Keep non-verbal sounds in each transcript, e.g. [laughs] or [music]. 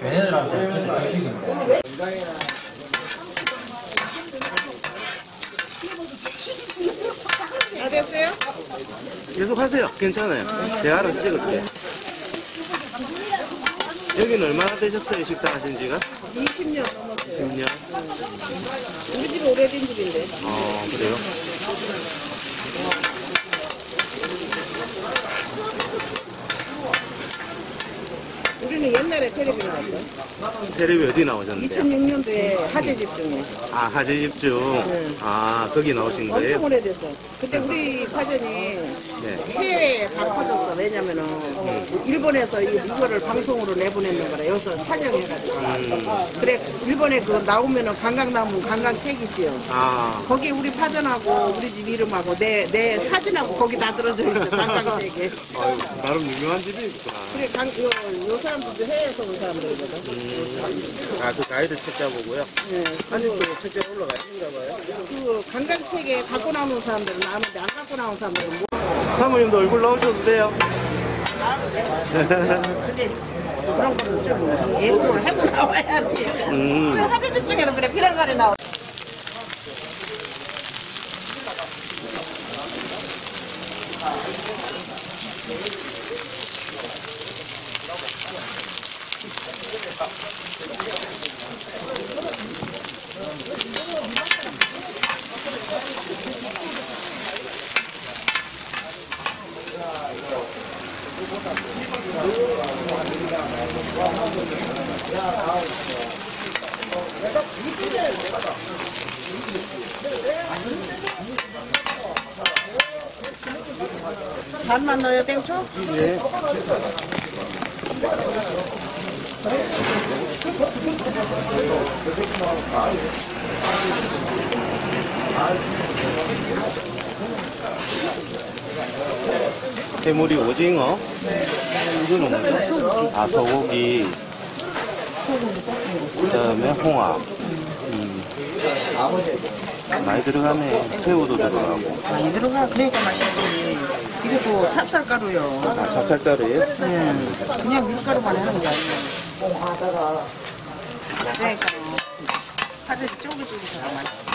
걔네들한테 진짜. 다 됐어요? 계속 하세요. 괜찮아요. 제가 알아서 찍을게요. 여기는 얼마나 되셨어요? 식당 하신 지가? 20년 넘었어요. 10년? 우리 집 오래된 집인데. 어, 그래요? 우리는 옛날에 텔레비 나왔어. 텔레비 어디 나오셨는데? 2006년도에 하재 집 중에. 아, 하재 집중. 네. 아, 거기 나오신 거예요? 엄청 오래됐어. 그때 우리 사전이 네. 해외에 다 퍼졌어. 왜냐면은 일본에서 이- 이거를 방송으로 내보내는 거라 여기서 촬영해가지고. 그래 일본에 그 나오면은 관광 나오면 관광책 있지요. 아, 거기 우리 파전하고 우리 집 이름하고 내, 내 사진하고 거기 다 들어져 있어. 관광 책에. 아유, 나름 유명한 집이 있구나. 그래 강, 요, 요 사람 들도 해외에서 온 사람들이거든. 아, 그 가이드 책자 보고요? 네. 아직도 책자 올라가 있는가 봐요? 그 관광책에 갖고 나오는 사람들은 나오는데 안 갖고 나온 사람들은 뭐 사모님도 얼굴 나오셔도 돼요. 근데 그런 거는 좀 예고를 하고 나와야지. 음. 그 화제집 중에도 그래 피라가리 나와. 반만 넣어요 땡초? 네. 해물이 오징어. 이거는 뭐죠? 아, 소고기. 그 다음에 홍합. 음. 많이 들어가네. 새우도 들어가고. 많이 들어가 그러니까 맛있지. 이것도 찹쌀가루요. 아, 찹쌀가루예요? 네. 그냥 밀가루만 하는 게 아니에요. 그러니까 화제지 쫄깃쫄깃하고 맛있어.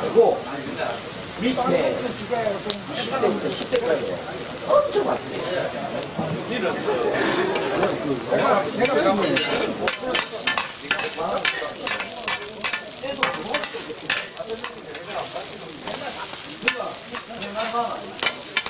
되고 밑에 10대부터 10대까지 엄청 많대요. 내가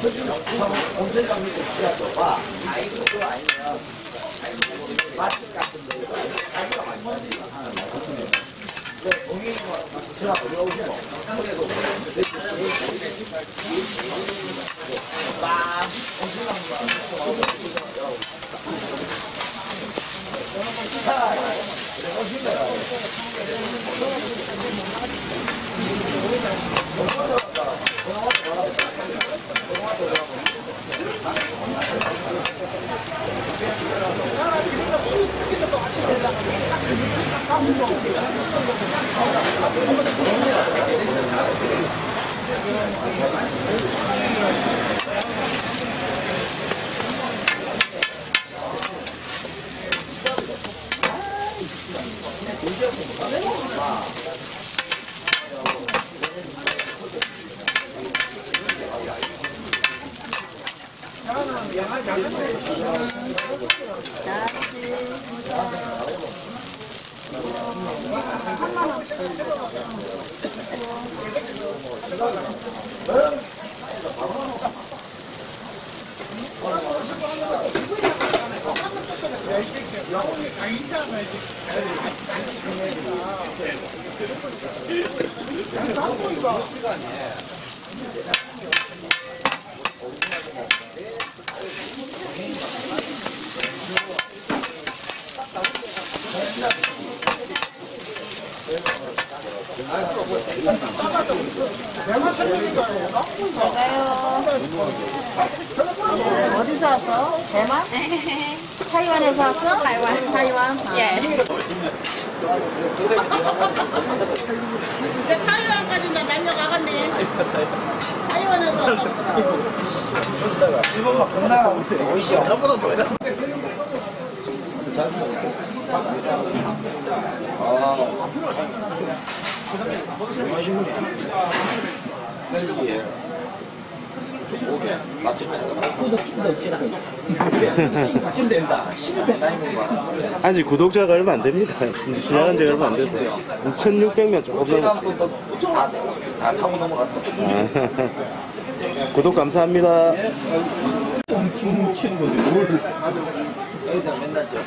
표준영품은 공설정이 들어가 아이도 아니면 마트 같은 데서 자기가 많이 하는 근데 동행이 제가 올라오시면 아무래도 빵 공설정이 들어가고 양아치 시간에 어디서 왔어? 대만? 타이완에서 왔어? 타이완. 타이완. 예. 이제 타이완까지 이제 날려가겠네. 타이완에서 왔다 그러더라고. 일본만 끝나가고 있어요. 오이시요. 헬기에 오게 맛집 찾아가. 쯤 된다. 나이는 많아. 아직 구독자가 얼마 안 됩니다. 시작한 지가 얼마 안 돼서. 1600명 조금 넘었어요. 다 타고 넘어갔다. 아. [laughs] 구독 감사합니다. 뭉치는 거지. 뭘. 여기다 맨날 저